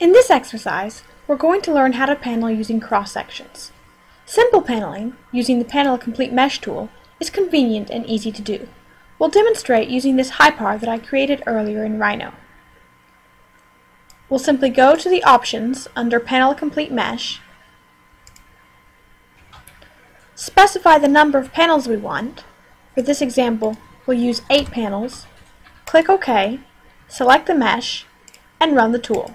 In this exercise, we're going to learn how to panel using cross-sections. Simple paneling, using the Panel Complete Mesh tool, is convenient and easy to do. We'll demonstrate using this HyPar that I created earlier in Rhino. We'll simply go to the Options under Panel Complete Mesh, specify the number of panels we want. For this example, we'll use 8 panels, click OK, select the mesh, and run the tool.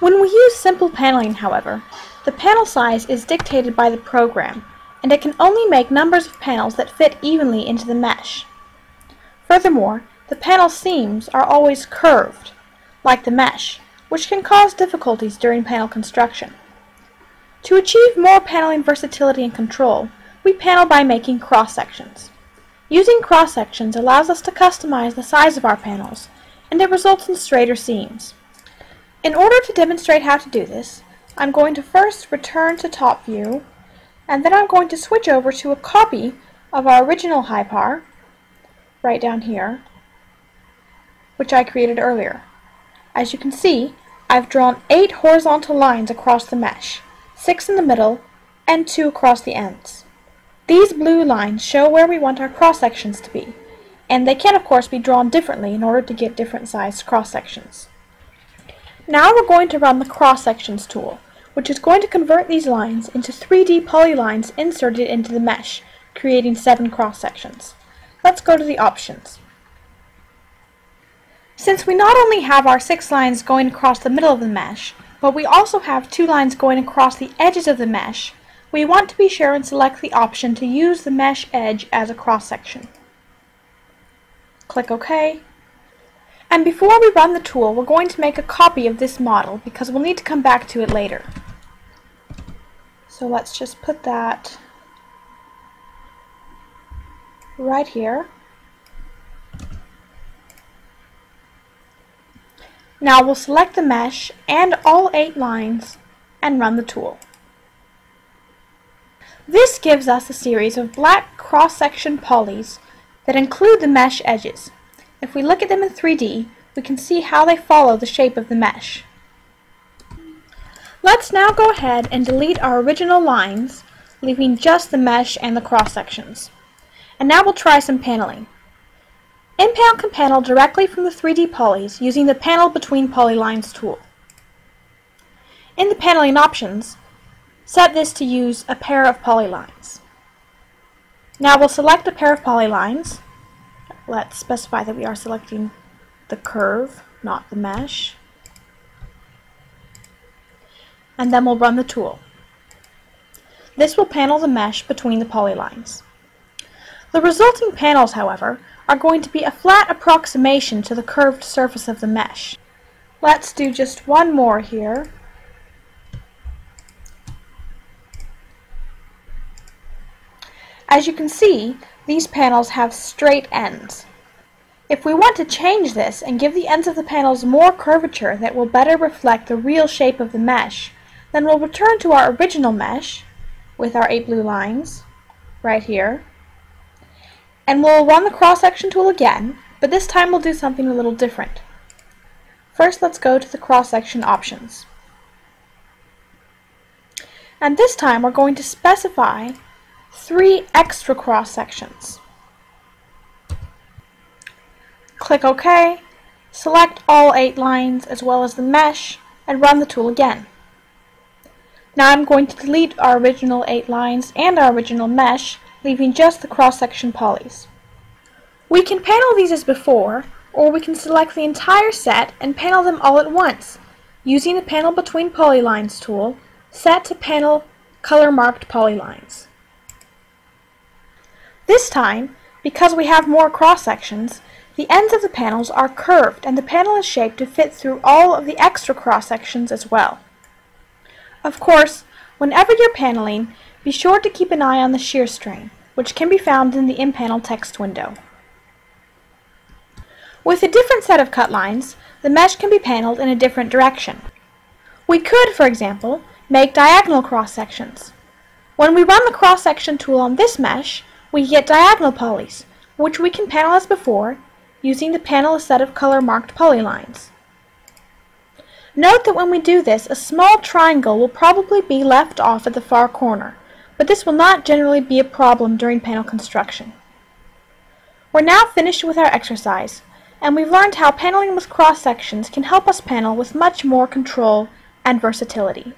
When we use simple paneling, however, the panel size is dictated by the program, and it can only make numbers of panels that fit evenly into the mesh. Furthermore, the panel seams are always curved, like the mesh, which can cause difficulties during panel construction. To achieve more paneling versatility and control, we panel by making cross-sections. Using cross-sections allows us to customize the size of our panels, and it results in straighter seams. In order to demonstrate how to do this, I'm going to first return to top view, and then I'm going to switch over to a copy of our original HyPar, right down here, which I created earlier. As you can see, I've drawn eight horizontal lines across the mesh, six in the middle, and two across the ends. These blue lines show where we want our cross-sections to be, and they can of course be drawn differently in order to get different sized cross-sections. Now we're going to run the cross sections tool, which is going to convert these lines into 3D polylines inserted into the mesh, creating seven cross sections. Let's go to the options. Since we not only have our six lines going across the middle of the mesh, but we also have two lines going across the edges of the mesh, we want to be sure and select the option to use the mesh edge as a cross section. Click OK, and before we run the tool, we're going to make a copy of this model because we'll need to come back to it later. So let's just put that right here. Now we'll select the mesh and all eight lines and run the tool. This gives us a series of black cross-section polys that include the mesh edges. If we look at them in 3D, we can see how they follow the shape of the mesh. Let's now go ahead and delete our original lines, leaving just the mesh and the cross sections. And now we'll try some paneling. MPanel can panel directly from the 3D polys using the Panel Between Polylines tool. In the paneling options, set this to use a pair of polylines. Now we'll select a pair of polylines let's specify that we are selecting the curve, not the mesh. And then we'll run the tool. This will panel the mesh between the polylines. The resulting panels, however, are going to be a flat approximation to the curved surface of the mesh. Let's do just one more here. As you can see, these panels have straight ends. If we want to change this and give the ends of the panels more curvature that will better reflect the real shape of the mesh, then we'll return to our original mesh with our eight blue lines right here. And we'll run the cross-section tool again, but this time we'll do something a little different. First, let's go to the cross-section options. And this time we're going to specify three extra cross sections. Click OK, select all eight lines as well as the mesh, and run the tool again. Now I'm going to delete our original eight lines and our original mesh, leaving just the cross-section polys. We can panel these as before, or we can select the entire set and panel them all at once, using the Panel Between Polylines tool, set to panel color-marked polylines. This time, because we have more cross-sections, the ends of the panels are curved and the panel is shaped to fit through all of the extra cross-sections as well. Of course, whenever you're paneling, be sure to keep an eye on the shear strain, which can be found in the MPanel text window. With a different set of cut lines, the mesh can be paneled in a different direction. We could, for example, make diagonal cross-sections. When we run the cross-section tool on this mesh, we get diagonal polys, which we can panel as before, using the panel a set of color marked polylines. Note that when we do this, a small triangle will probably be left off at the far corner, but this will not generally be a problem during panel construction. We're now finished with our exercise, and we've learned how paneling with cross sections can help us panel with much more control and versatility.